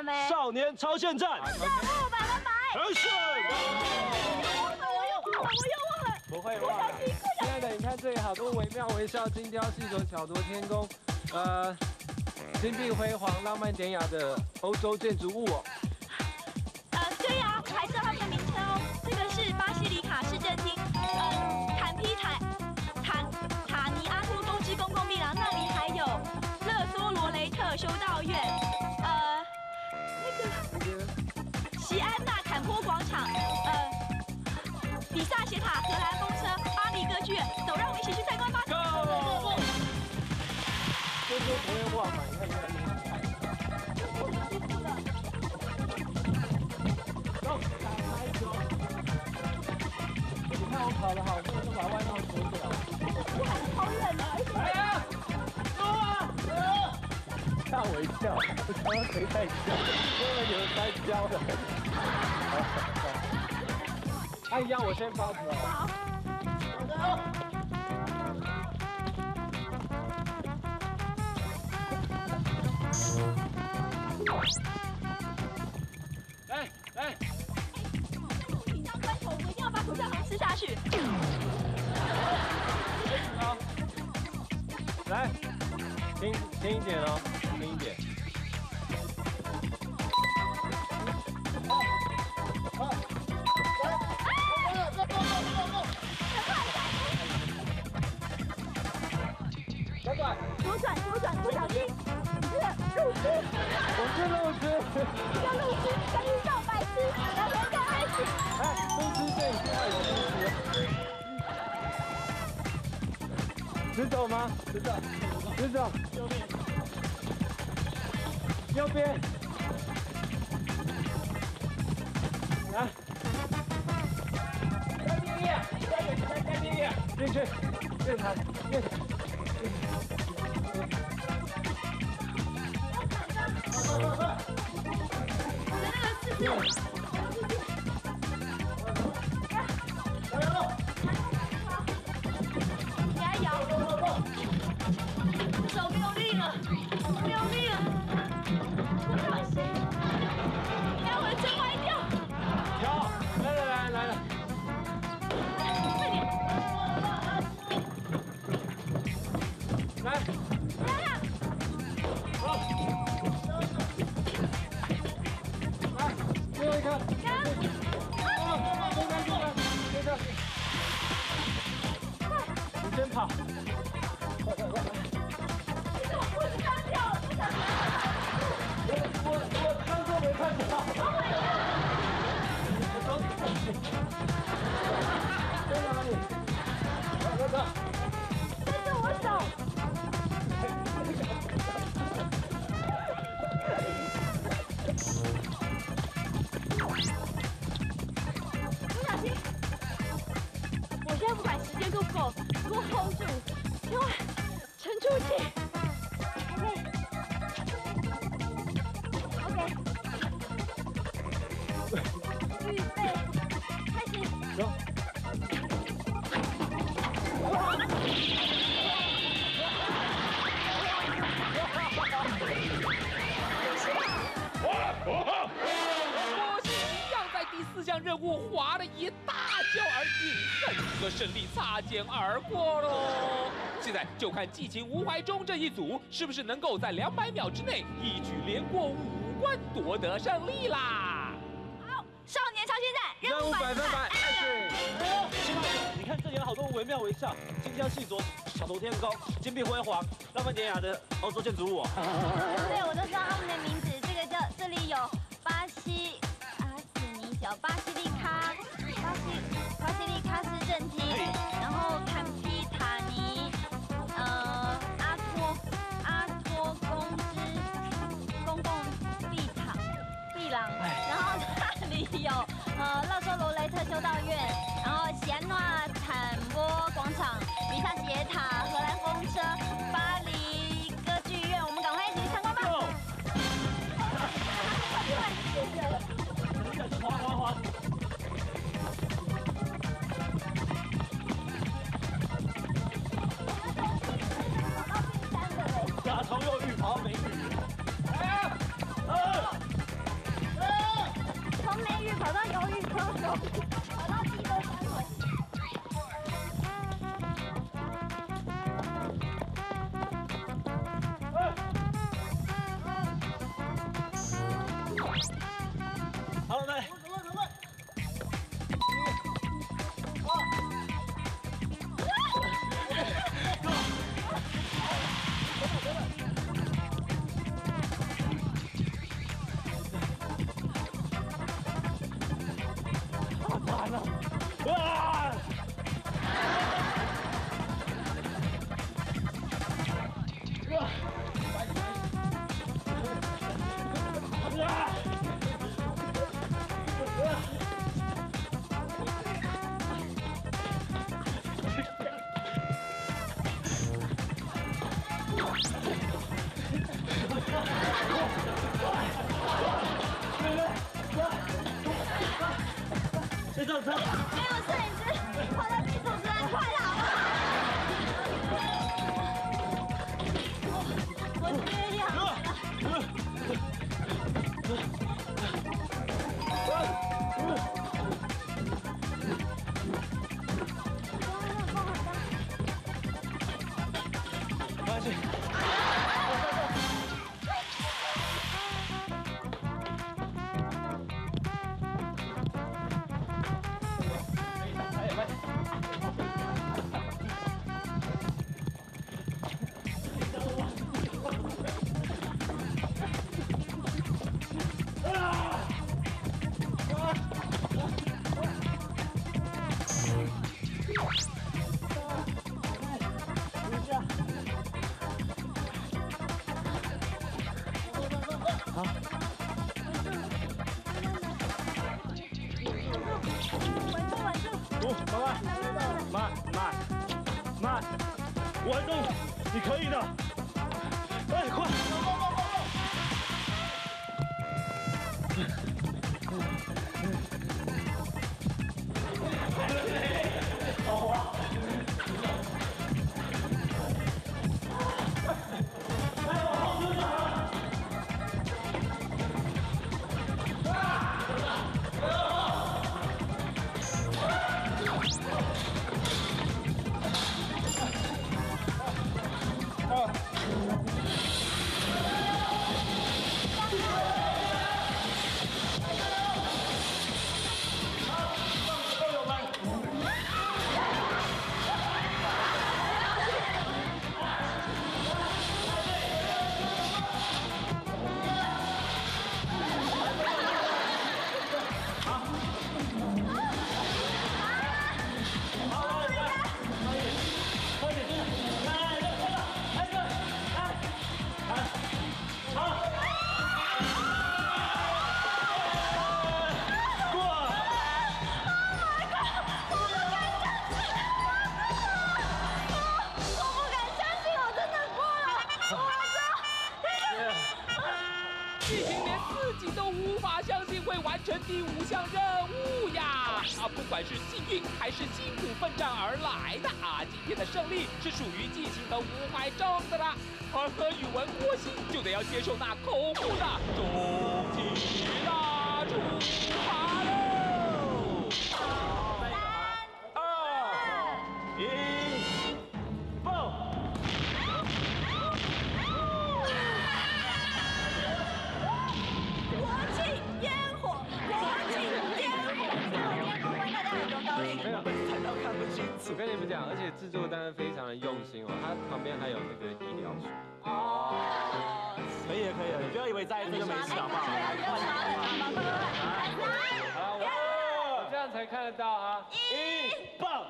了没？少年超限战，任务百分百。而是。我又忘了，我又忘了。不会忘了。亲爱的，你看这里好多惟妙惟肖、精雕细琢、巧夺天工，呃，金碧辉煌、浪漫典雅的欧洲建筑物哦。就说不会忘嘛，你看你看你看。走，打开走。你看我跑得好，不能把外套脱掉。好冷啊！来呀！走啊！吓我一跳，我刚刚谁在叫？我以为有人在叫的。哎呀，我先发出来。好走。来来，紧张关头，我一定要把口罩吃下去。好，来，轻轻一点哦，路痴。这路痴跟遇到白痴，两人在一起。哎，路痴这里要有路痴。直走吗？直走，直走。右边。右边。来。干净一点，干净，干干净一点。进去，越踩越时间够不够，给我 hold 住，给我沉住气。和胜利擦肩而过喽。现在就看季情吴怀忠这一组是不是能够在两百秒之内一举连过五关，夺得胜利啦！好，少年超现在任务百分百，action！亲爱的，你看这里有好多惟妙惟肖、精雕细琢、巧夺天工、金碧辉煌、浪漫典雅的欧洲建筑物 有呃勒索罗雷特修道院，然后喜安诺坦波广场、比萨斜塔、荷兰风车、 일단 다 五，慢慢，慢慢慢，稳住，你可以的。哎，快！剧情连自己都无法相信会完成第五项任务呀！啊，不管是幸运还是辛苦奋战而来的啊，今天的胜利是属于剧情和吴怀中的啦。而和宇文郭熙就得要接受那恐怖的讲，而且制作单位非常的用心哦，它旁边还有那个医疗书。哦，可以了，可以了，你不要以为在一次就没事，好不好？这样才看得到啊。一，爆！